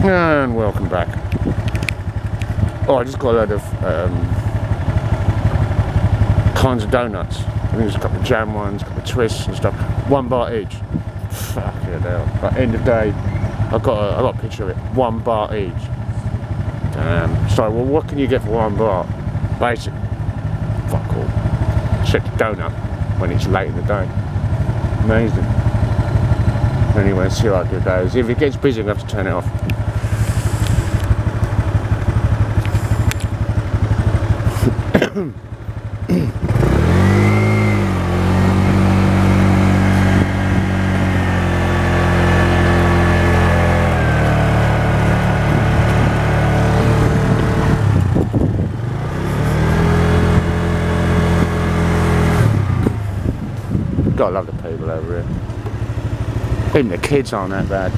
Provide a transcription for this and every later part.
And welcome back. Oh, I just got a load of um, kinds of donuts. I think there's a couple of jam ones, a couple of twists and stuff. One bar each. Fuck it out. But end of day, I've got a, I got a picture of it. One bar each. Damn. So, well, what can you get for one bar? Basic. Fuck all. Except a donut when it's late in the day. Amazing. Anyway, see how it goes. If it gets busy, I'm going to have to turn it off. Gotta love the people over here. The kids aren't that bad.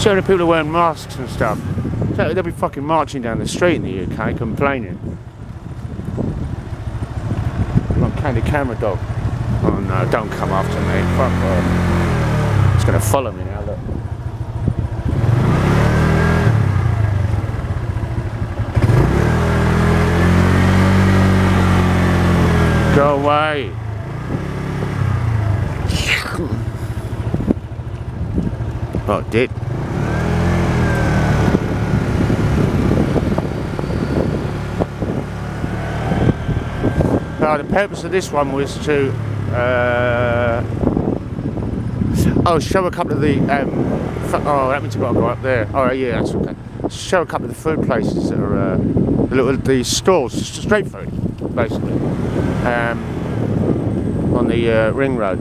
So the people are wearing masks and stuff. So they'll be fucking marching down the street in the UK complaining. Got candy camera dog. Oh no, don't come after me. Fuck off. It's gonna follow me now, look. Go away. Oh, it did. Uh, the purpose of this one was to uh, oh show a couple of the um, oh that means I've got to go up there. Oh yeah, that's okay. Show a couple of the food places that are uh, the little the just street food basically um, on the uh, ring road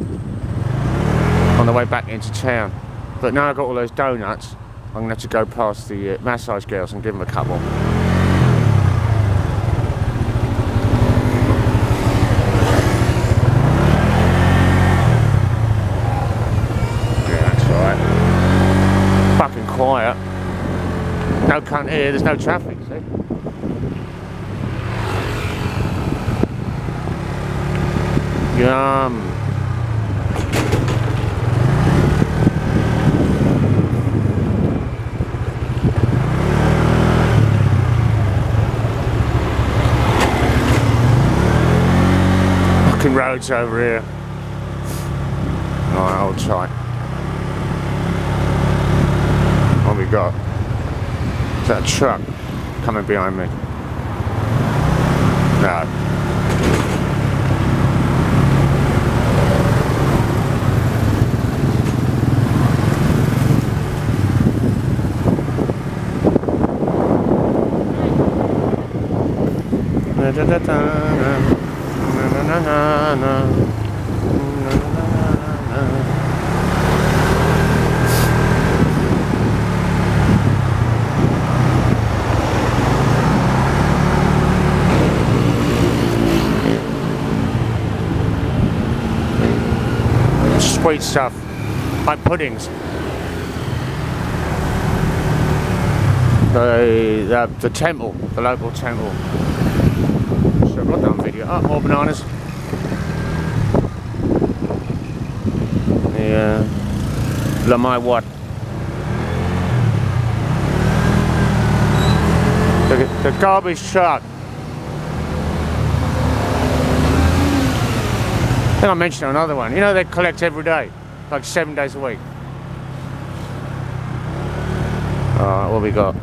on the way back into town. But now I've got all those donuts, I'm gonna have to go past the uh, massage girls and give them a couple. Quiet. No cunt here, there's no traffic, see? Yum. Fucking roads over here. Alright, hold tight. What we got? Is that truck coming behind me? No. Sweet stuff, like puddings. The, the, the temple, the local temple. Have got video. Oh, more bananas. Yeah. La my what? The, the garbage truck. Then I mentioned another one. You know they collect every day, like seven days a week. Alright, what we got?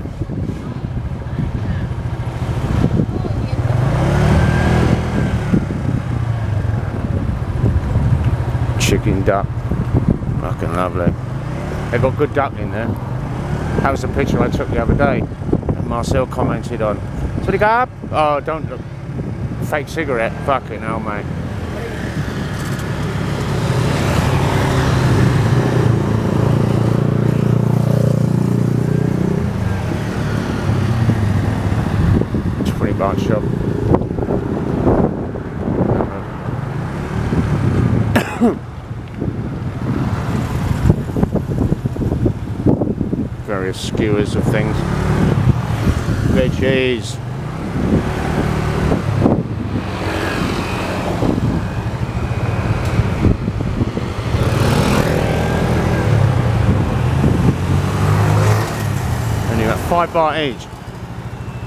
Chicken duck. Fucking lovely. They've got good duck in there. That was the picture I took the other day. Marcel commented on. So they go up. Oh, don't look. Fake cigarette. Fucking hell, mate. Baht shop. various skewers of things. Veggies. And you got five bar each.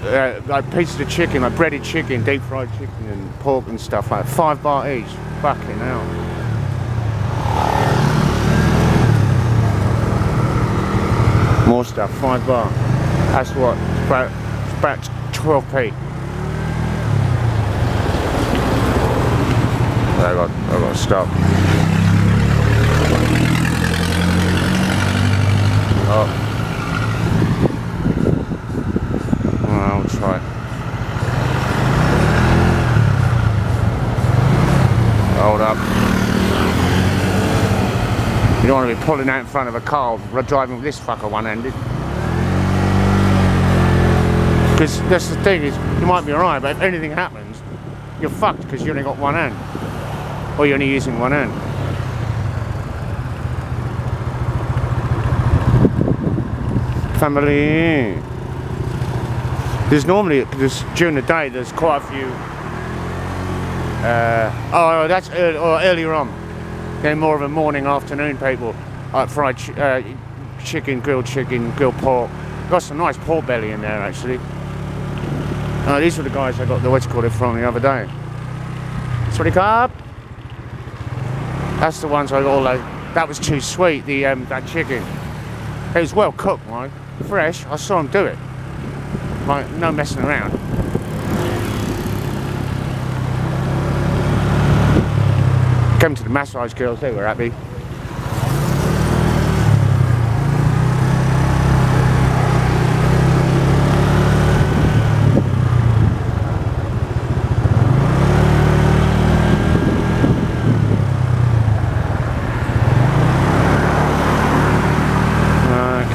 Uh, like pieces of chicken, like breaded chicken, deep fried chicken and pork and stuff like five bar each. Fucking hell. More stuff, five bar. That's what, it's about, it's about 12p. I got, I got to stop. Oh. I'll try. Hold up. You don't want to be pulling out in front of a car driving with this fucker one-handed. Because that's the thing is, you might be alright, but if anything happens, you're fucked because you only got one hand. Or you're only using one hand. Family. There's normally, there's, during the day, there's quite a few. Uh, oh, that's early, or earlier on. They're more of a morning, afternoon people. Like fried ch uh, chicken, grilled chicken, grilled pork. Got some nice pork belly in there actually. Uh, these were the guys I got the what's called it from the other day. Sweaty carb. That's the ones I got all those. That was too sweet, the um, that chicken. It was well cooked, right? Fresh. I saw them do it. Like, no messing around. Came to the massage girls, they were happy.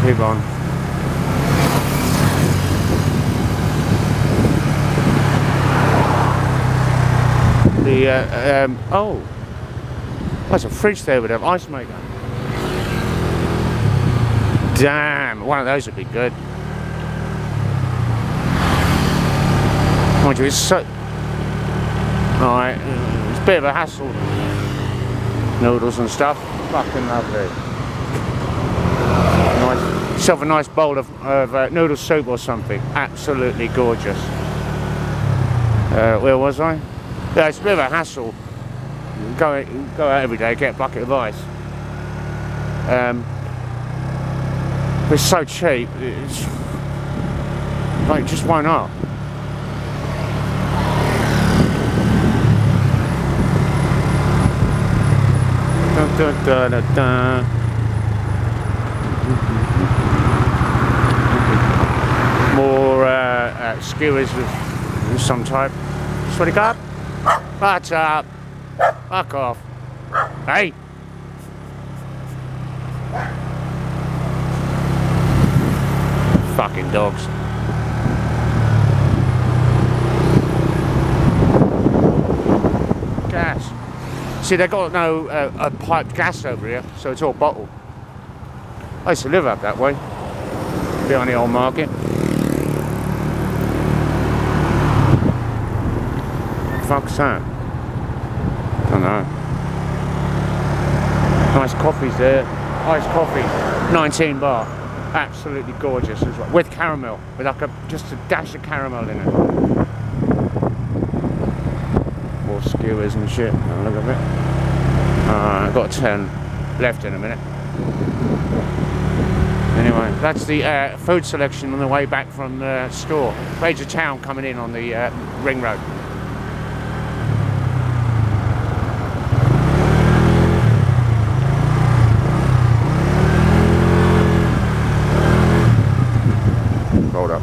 Keep on. The, uh, um, oh, there's a fridge there with an ice maker. Damn, one of those would be good. Mind you, it's so... Alright, it's a bit of a hassle. Noodles and stuff, fucking lovely. Nice, yourself a nice bowl of, of uh, noodle soup or something. Absolutely gorgeous. Uh, where was I? Yeah, it's a bit of a hassle. Go go out every day, get a bucket of ice. Um, it's so cheap. It's like just why not? Dun, dun, dun, dun. More uh, uh, skewers of some type. Sweaty card? What's up? Fuck off. Hey! Fucking dogs. Gas. See, they got no uh, piped gas over here, so it's all bottled. I used to live up that way, behind the old market. Fuck's that? Don't know. Nice coffees there. Iced coffee. 19 bar. Absolutely gorgeous as well. With caramel. With like a just a dash of caramel in it. More skewers and shit. Have a look at it. Uh, I've got a 10 left in a minute. Anyway, that's the uh, food selection on the way back from the store. Major town coming in on the uh, ring road. Hold up.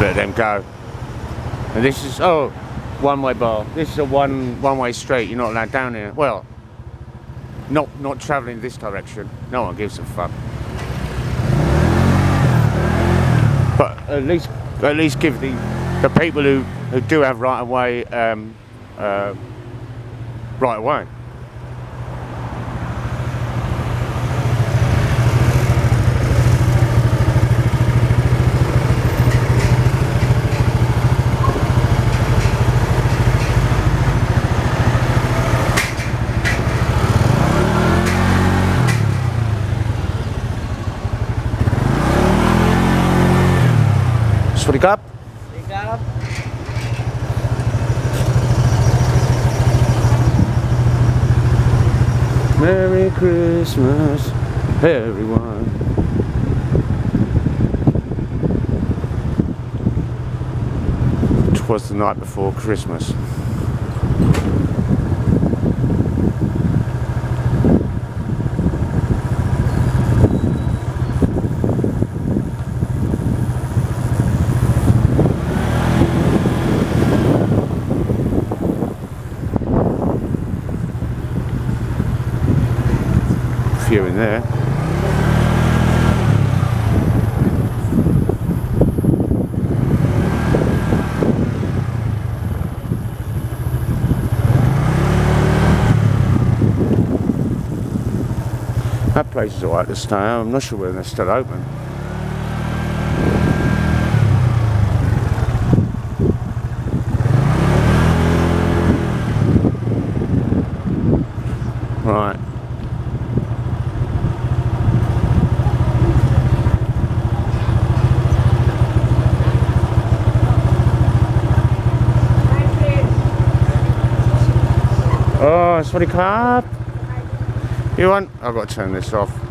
Let them go. And this is oh, one way bar. This is a one one way straight. You're not allowed down here. Well, not not travelling this direction. No one gives a fuck. But at least at least give the the people who who do have right of way um, uh, right วัสดีครับ Merry Christmas everyone 20 the night before Christmas. There. That place is alright to stay. I'm not sure whether they're still open. Right. The car. You want? I've got to turn this off.